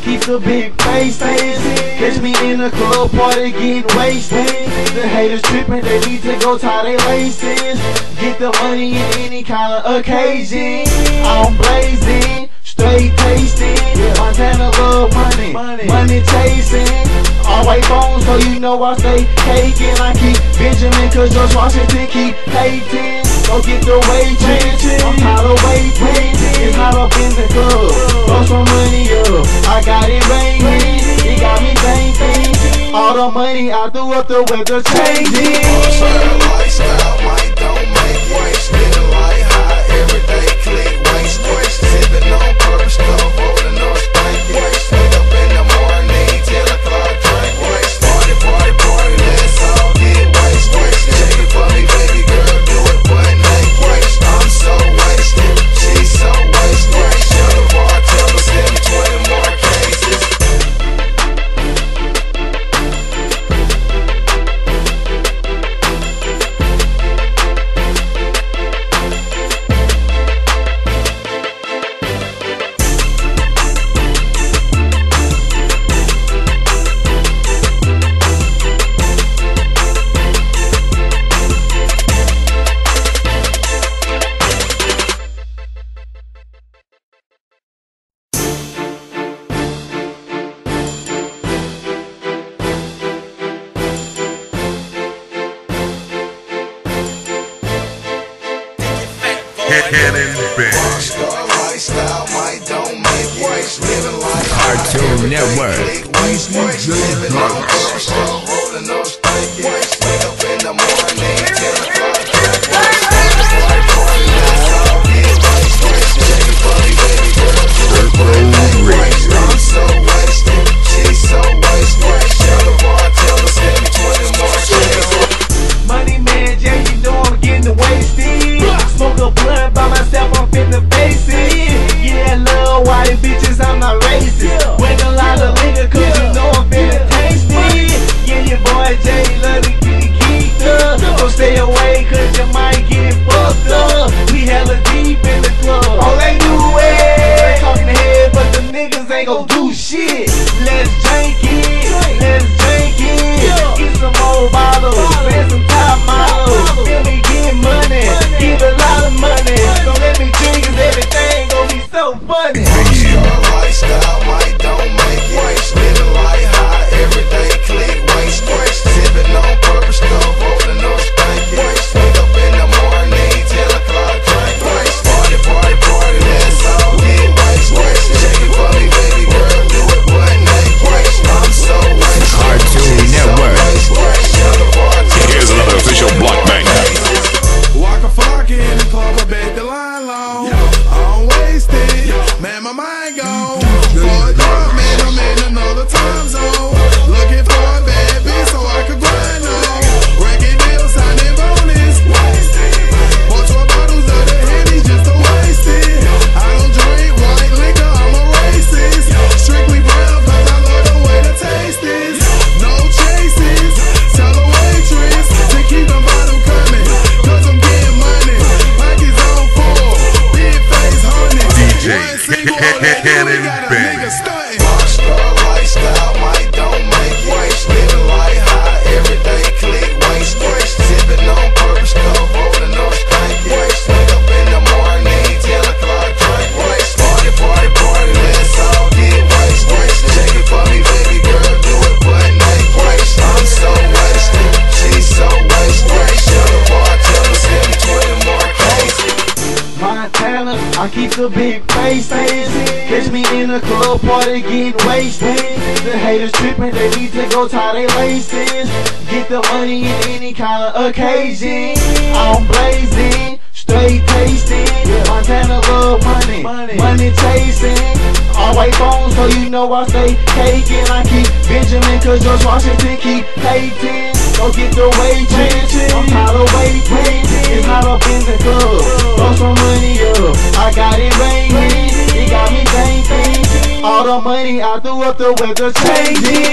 keep the big face face. Catch me in a club party getting wasted. The haters tripping, they need to go tie their laces. Get the money in any kind of occasion. I'm blazing, straight tasting. Montana love money, money chasing. Always phones, so you know I stay taking. I keep Benjamin, cause George Washington keep hating. Go get the wages. I'm the money, I do up the weather changing. Show Network. The big face, Catch me in a club party getting wasted. The haters tripping, they need to go tie their laces. Get the money in any kind of occasion. I'm blazing, straight tasting. Montana love money, money chasing. All white phones, so you know I stay caking. I keep Benjamin, cause George Washington keep hating. Go get the waitress, I'm tired of waiting. It's not up in the club, the money I threw up, the weather changing.